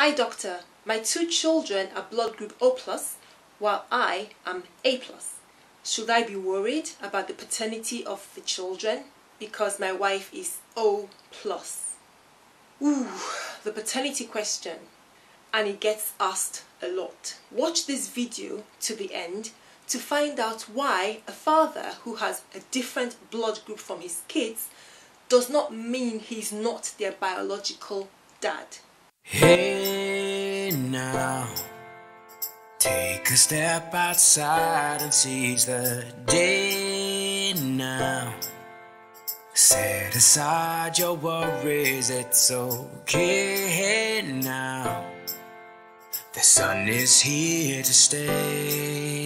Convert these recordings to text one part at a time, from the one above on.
Hi doctor, my two children are blood group O+, plus, while I am A+. plus. Should I be worried about the paternity of the children because my wife is O+. plus? Ooh, the paternity question. And it gets asked a lot. Watch this video to the end to find out why a father who has a different blood group from his kids does not mean he's not their biological dad. Hey now, take a step outside and seize the day now. Set aside your worries, it's okay now. The sun is here to stay.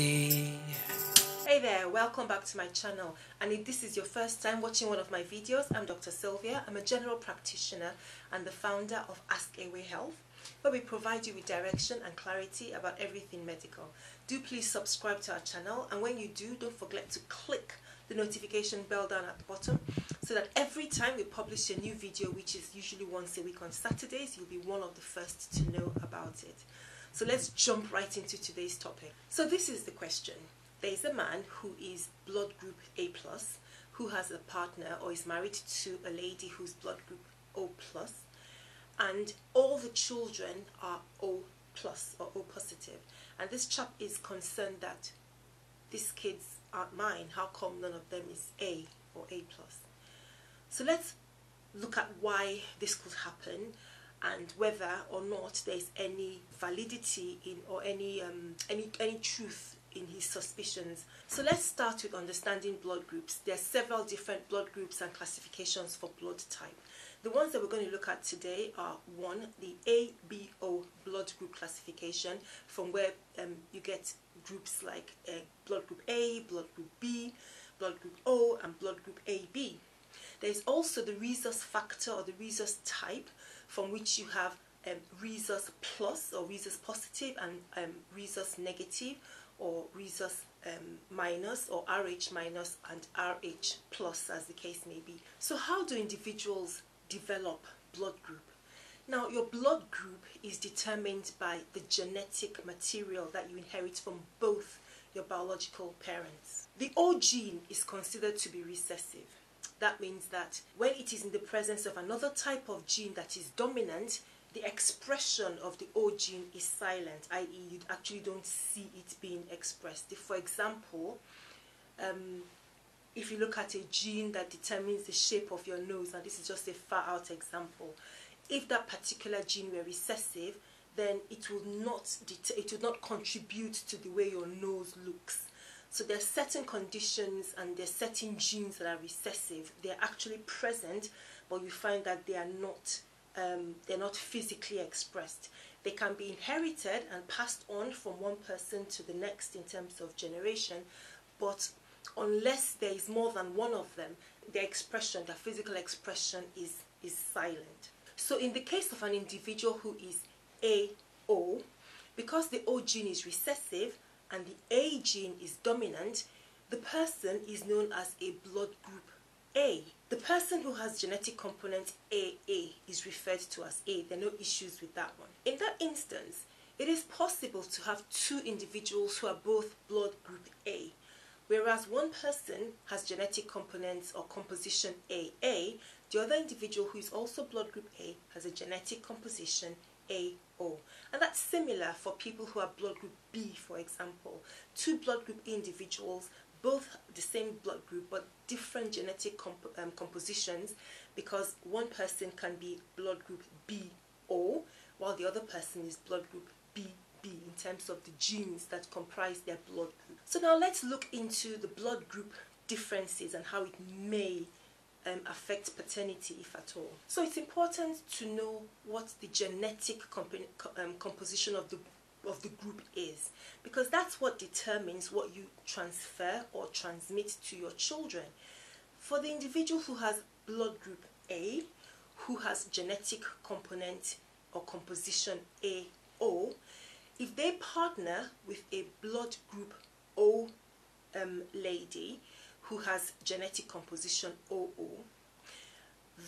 There, welcome back to my channel. And if this is your first time watching one of my videos, I'm Dr. Sylvia. I'm a general practitioner and the founder of Ask Away Health, where we provide you with direction and clarity about everything medical. Do please subscribe to our channel, and when you do, don't forget to click the notification bell down at the bottom so that every time we publish a new video, which is usually once a week on Saturdays, you'll be one of the first to know about it. So let's jump right into today's topic. So this is the question there is a man who is blood group A plus, who has a partner or is married to a lady who's blood group O plus, and all the children are O plus or O positive. And this chap is concerned that these kids aren't mine. How come none of them is A or A plus? So let's look at why this could happen and whether or not there's any validity in or any um, any any truth in his suspicions. So let's start with understanding blood groups. There are several different blood groups and classifications for blood type. The ones that we're going to look at today are one, the ABO blood group classification, from where um, you get groups like uh, blood group A, blood group B, blood group O, and blood group AB. There's also the rhesus factor or the rhesus type, from which you have um, rhesus plus or rhesus positive and um, rhesus negative or rhesus um, minus or RH minus and RH plus as the case may be. So how do individuals develop blood group? Now your blood group is determined by the genetic material that you inherit from both your biological parents. The O gene is considered to be recessive. That means that when it is in the presence of another type of gene that is dominant, the expression of the O gene is silent, i.e. you actually don't see it being expressed. If, for example, um, if you look at a gene that determines the shape of your nose, and this is just a far out example, if that particular gene were recessive, then it will not it will not contribute to the way your nose looks. So there are certain conditions and there are certain genes that are recessive. They're actually present, but you find that they are not um, they're not physically expressed. They can be inherited and passed on from one person to the next in terms of generation, but unless there is more than one of them, their expression, their physical expression is, is silent. So in the case of an individual who is AO, because the O gene is recessive and the A gene is dominant, the person is known as a blood group A. The person who has genetic component AA is referred to as A. There are no issues with that one. In that instance, it is possible to have two individuals who are both blood group A, whereas one person has genetic components or composition AA, the other individual who is also blood group A has a genetic composition AO. And that's similar for people who are blood group B, for example. Two blood group A individuals both the same blood group but different genetic comp um, compositions because one person can be blood group BO while the other person is blood group BB in terms of the genes that comprise their blood group. So now let's look into the blood group differences and how it may um, affect paternity if at all. So it's important to know what the genetic comp um, composition of the of the group is because that's what determines what you transfer or transmit to your children. For the individual who has blood group A, who has genetic component or composition AO, if they partner with a blood group O um, lady who has genetic composition OO,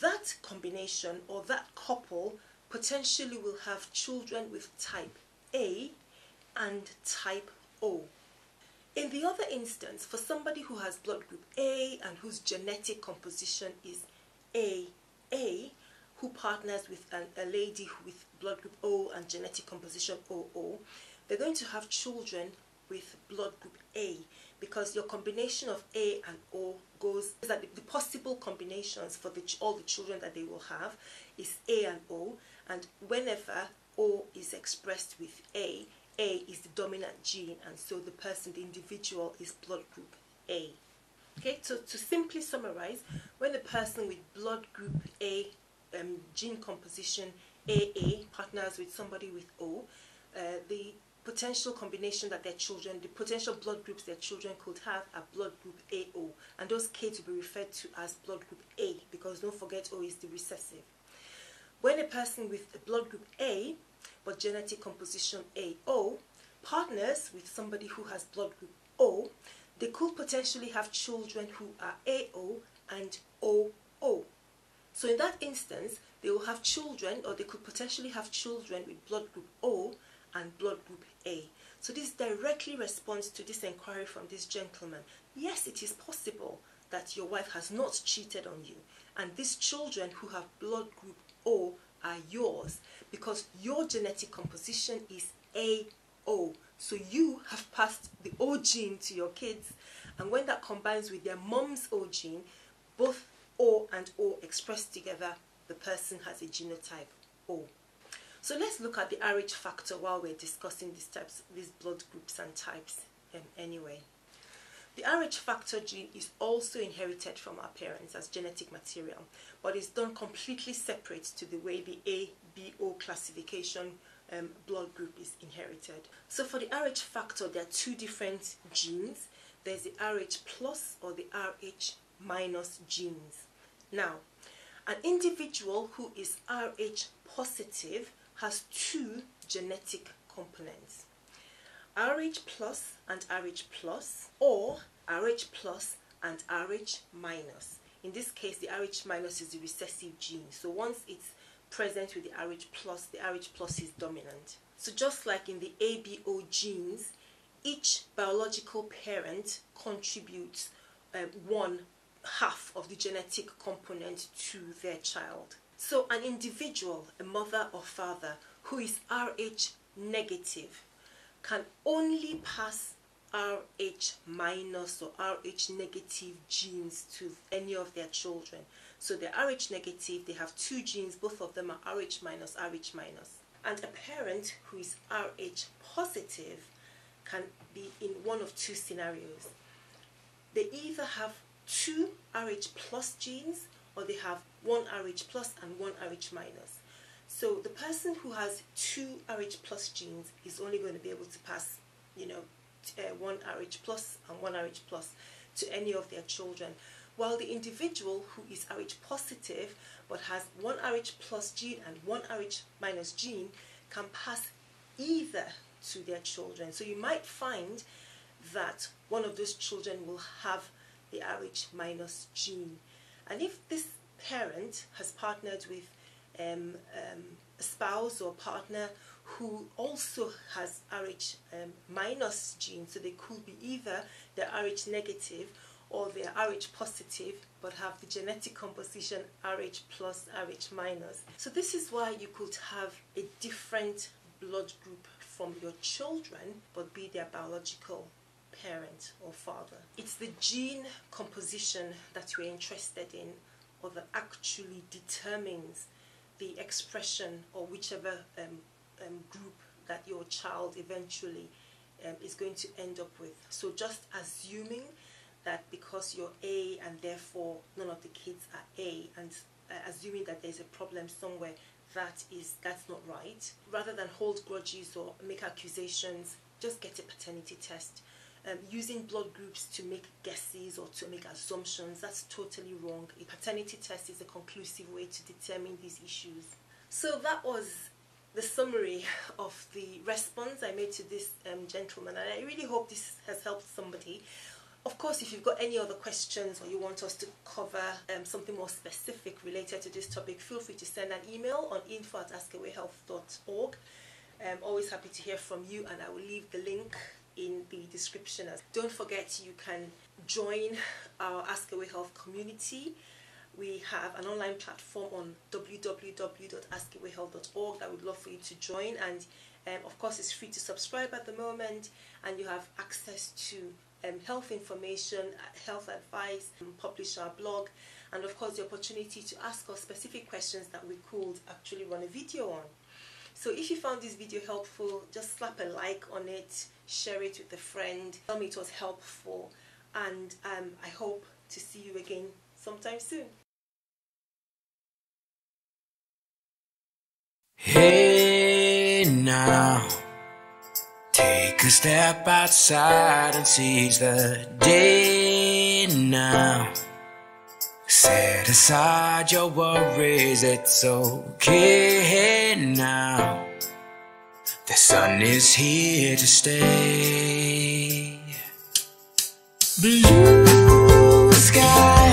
that combination or that couple potentially will have children with type A and type O. In the other instance, for somebody who has blood group A and whose genetic composition is AA, who partners with an, a lady with blood group O and genetic composition OO, they're going to have children with blood group A because your combination of A and O goes that the, possible combinations for the, all the children that they will have is A and O and whenever O is expressed with A, A is the dominant gene and so the person, the individual is blood group A. Okay, so to simply summarize, when a person with blood group A um, gene composition AA partners with somebody with O, uh, the potential combination that their children, the potential blood groups their children could have are blood group AO. And those kids will be referred to as blood group A because don't forget O is the recessive. When a person with a blood group A but genetic composition AO partners with somebody who has blood group O, they could potentially have children who are AO and OO. So in that instance, they will have children or they could potentially have children with blood group O and blood group A. So this directly responds to this inquiry from this gentleman. Yes, it is possible that your wife has not cheated on you and these children who have blood group O are yours because your genetic composition is AO. So you have passed the O gene to your kids and when that combines with their mom's O gene, both O and O expressed together, the person has a genotype O. So let's look at the RH factor while we're discussing these types, these blood groups and types um, anyway. The RH factor gene is also inherited from our parents as genetic material, but it's done completely separate to the way the ABO classification um, blood group is inherited. So for the RH factor, there are two different genes. There's the RH plus or the RH minus genes. Now, an individual who is RH positive has two genetic components. RH plus and RH plus or RH plus and RH minus. In this case, the RH minus is the recessive gene. So once it's present with the RH plus, the RH plus is dominant. So just like in the ABO genes, each biological parent contributes uh, one half of the genetic component to their child. So an individual, a mother or father, who is Rh negative can only pass Rh minus or Rh negative genes to any of their children. So they're Rh negative, they have two genes, both of them are Rh minus, Rh minus. And a parent who is Rh positive can be in one of two scenarios. They either have two Rh plus genes or they have one Rh plus and one Rh minus. So the person who has two Rh plus genes is only going to be able to pass, you know, uh, one Rh plus and one Rh plus to any of their children. While the individual who is Rh positive but has one Rh plus gene and one Rh minus gene can pass either to their children. So you might find that one of those children will have the Rh minus gene. And if this parent has partnered with um, um, a spouse or partner who also has Rh um, minus gene, so they could be either they're Rh negative or they're Rh positive but have the genetic composition Rh plus, Rh minus. So this is why you could have a different blood group from your children but be their biological parent or father. It's the gene composition that you're interested in or that actually determines the expression or whichever um, um, group that your child eventually um, is going to end up with. So just assuming that because you're A and therefore none of the kids are A and uh, assuming that there's a problem somewhere that is that's not right rather than hold grudges or make accusations just get a paternity test um, using blood groups to make guesses or to make assumptions, that's totally wrong. A paternity test is a conclusive way to determine these issues. So that was the summary of the response I made to this um, gentleman and I really hope this has helped somebody. Of course, if you've got any other questions or you want us to cover um, something more specific related to this topic, feel free to send an email on info at askawayhealth.org. I'm always happy to hear from you, and I will leave the link in the description. As don't forget you can join our Ask Away Health community. We have an online platform on www.askawayhealth.org that we'd love for you to join and um, of course it's free to subscribe at the moment and you have access to um, health information, health advice, publish our blog and of course the opportunity to ask us specific questions that we could actually run a video on. So if you found this video helpful, just slap a like on it, share it with a friend, tell me it was helpful, and um, I hope to see you again sometime soon. Hey now, take a step outside and seize the day now. Set aside your worries, it's okay now. The sun is here to stay. Blue sky.